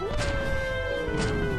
Música